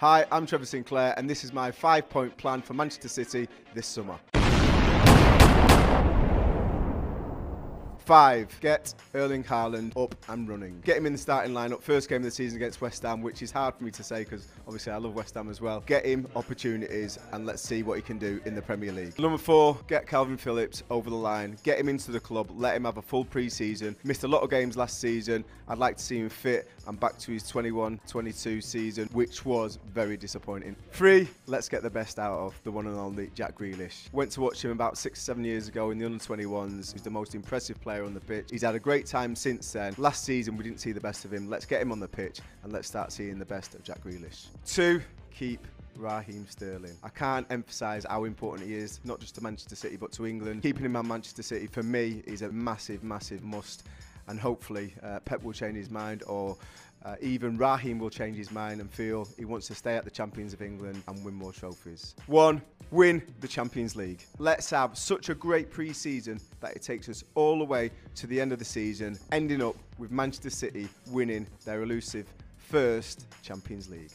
Hi, I'm Trevor Sinclair, and this is my five point plan for Manchester City this summer. Five, get Erling Haaland up and running. Get him in the starting lineup. First game of the season against West Ham, which is hard for me to say because obviously I love West Ham as well. Get him opportunities and let's see what he can do in the Premier League. Number four, get Kalvin Phillips over the line. Get him into the club. Let him have a full pre-season. Missed a lot of games last season. I'd like to see him fit and back to his 21-22 season, which was very disappointing. Three, let's get the best out of the one and only Jack Grealish. Went to watch him about six, seven years ago in the under-21s. He's the most impressive player on the pitch. He's had a great time since then. Last season, we didn't see the best of him. Let's get him on the pitch and let's start seeing the best of Jack Grealish. Two, keep Raheem Sterling. I can't emphasise how important he is, not just to Manchester City, but to England. Keeping him at Manchester City, for me, is a massive, massive must. And hopefully, uh, Pep will change his mind, or uh, even Raheem will change his mind and feel he wants to stay at the Champions of England and win more trophies. One, win the Champions League. Let's have such a great pre season that it takes us all the way to the end of the season, ending up with Manchester City winning their elusive first Champions League.